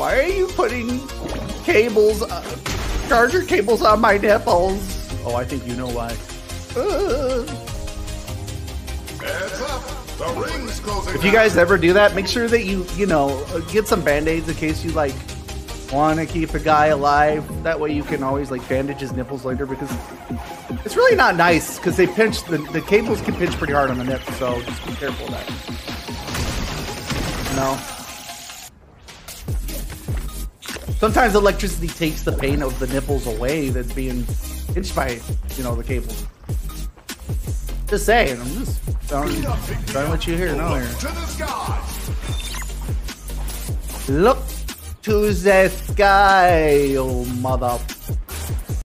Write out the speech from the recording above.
Why are you putting cables, uh, charger cables on my nipples? Oh, I think you know why. Uh. Heads up! The ring's closing. If you guys ever do that, make sure that you, you know, uh, get some band-aids in case you like want to keep a guy alive. That way you can always like bandage his nipples later because it's really not nice because they pinch the, the cables can pinch pretty hard on the nip, so just be careful of that. You know. Sometimes electricity takes the pain of the nipples away that's being pinched by, you know, the cables. Just saying, I'm just trying, to let you hear. No, here. Look to the sky, oh mother